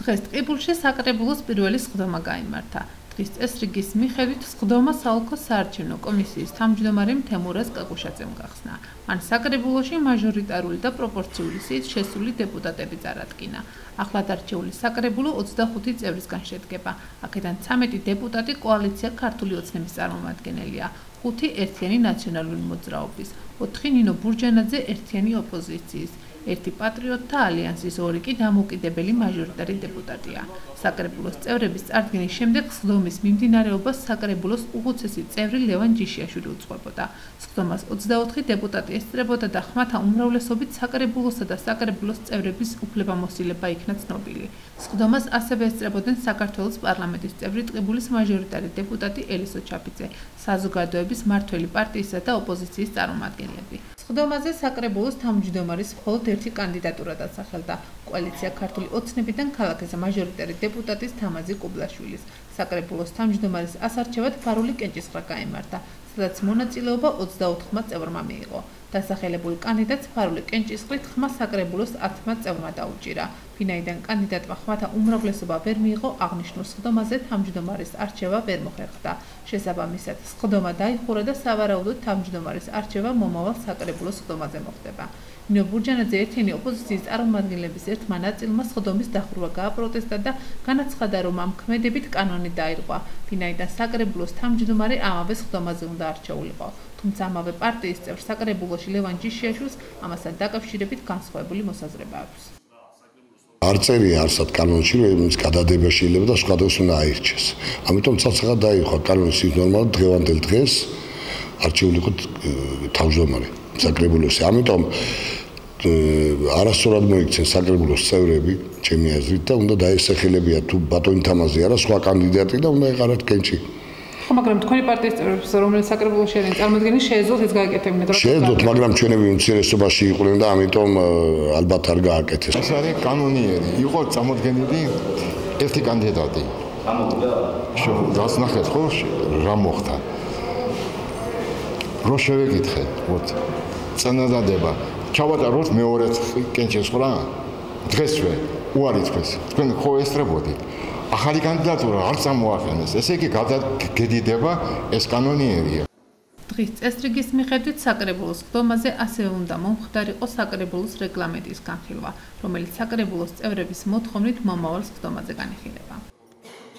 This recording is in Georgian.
დღეს ტყიბულში საკრებულოს პირველი სხდომა გამართა. დღის წესრიგის მიხედვით სხდომა საოლქო საარჩევნო კომისიის თავმჯდომარემ თემურას კაკუშაძემ გახსნა. მან საკრებულოში მაჟორიტარული და პროპორციული სიით შესული დეპუტატები წარადგინა. ახლად არჩეული საკრებულო 25 წევრისგან შედგება. აქედან 13 დეპუტატი კოალიცია ქართული ოცნების წარმომადგენელია. ხუთი ერთიანი ნაციონალური მოძრაობის, 4 ნინო ბურჯანაძე ერთიანი ოპოზიციის. ერთი პატრიოტთა ალიანსის ორი კი დამოუკიდებელი მაჟორიტარი დეპუტატია. საკრებულოს წევრების წარდგენის შემდეგ სხდომის მიმდინარეობას საკრებულოს უხუცესი წევრი ლევან ჯიშიაშვილი უძღვებოდა. სხდომას 24 დეპუტატი ესწრებოდა და ხმათა უმრავლესობით საკრებულოსა და საკრებულოს წევრების უფლებამოსილება იქნა ცნობილი. სხდომას ასევე ესწრებოდნენ საქართველოს პარლამენტის წევრი ტყიბულის მაჟორიტარი დეპუტატი ელისო ჩაფიძე, საზოგადოების მართველი პარტიისა და ოპოზიციის წარმომადგენლები. სხდომაზე საკრებულოს თავმჯდომარის მხოლოდ ერთი კანდიდატურა დასახელდა. კოალიცია ქართული ოცნებიდან ქალაქის მაჟორიტარი დეპუტატის თამაზი კუბლაშვილის. საკრებულოს თავმჯდომარის ასარჩევად ფარული კენჭისყრა გამართა სადაც მონაწილეობა 24-მა წევრმა მიიღო. დასახელებული კანდიდატს ფარული კენჭისყრით ხმა საკრებულოს 10-მა წევრმა დაუჭირა. ფინაიდან კანდიდატმა ხმათა უმრავლესობა ვერ მიიღო აღნიშნულ სხდომაზე თავმჯდომარის არჩევა ვერ მოხერხდა. შესაბამისად სხდომა დაიხურა და სავარაუდოდ თავმჯდომარის არჩევა მომავალ საკრებულოს სხდომაზე მოხდება. ნინო ბურჯანაძე ერთიანი ოპოზიციის წარმომადგენლების ერთმა ნაწილმა სხდომის დახურვა გააპროტესტა და განაცხადა, რომ ამ ქმედებით კანონი დაირღვა. ფინაიდან საკრებულოს თავმჯდომარე ამავე სხდომაზე უნდა არჩეულიყო. თუმცა ამავე პარტიის წევრ საკრებულოში ლევან ჯიშიაშვილს ამასთან დაკავშირებით განსხვავებული მოსაზრება აქვს. არწერია არსად კანონში, რომ ის გადადება შეიძლება და სხვადასხვა უნდა აირჩეს. ამიტომ ცოცხლად დაიხვა კანონის ნორმა დღევანდელ დღეს არჩეულიყო თავმჯდომარე საკრებულოში. ამიტომ არასწორად მოიქცენ საკრებულოს წევრები ჩემი აზრით და უნდა დაესახელებია თუ ბატონი თამაზი არა სხვა კანდიდატი და უნდა ეყარათ კენჭი ხო მაგრამ თქვენი პარტიის წევრებს რომელიც საკრებულოში არიან წარმოადგენენ შეეძლოთ ეს გააკეთებინათ რა შეეძლოთ მაგრამ ჩვენები უმცირესობაში იყვნენ და ამიტომ ალბათ არ გააკეთეს. ეს არის კანონიერი. იყო წარმოადგენელი ერთი კანდიდატი. ამოდგა შო გასნახეთ ხო? რა მოხდა? რო შევეკითხე ვოთ. წანადადება. ჩავატაროთ მეორეც კენჭეს ხრა. დღესვე უარი თქვენს თქვენ ხო ესწრებოდით ახალი კანდიდატურა არ წამოახენეს ესე იგი გადაგედიდება ეს კანონიერია დღის წესრიგის მიხედვით საკრებულოს ხდომაზე ასევე უნდა მომხდარიყო საკრებულოს რეგლამენტის განხილვა რომელიც საკრებულოს წევრების მოთხოვნით მომავალ ხდომაზე განიხილება